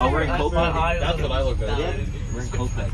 Oh, we're in Copac. That's what I look at. We're in Copac.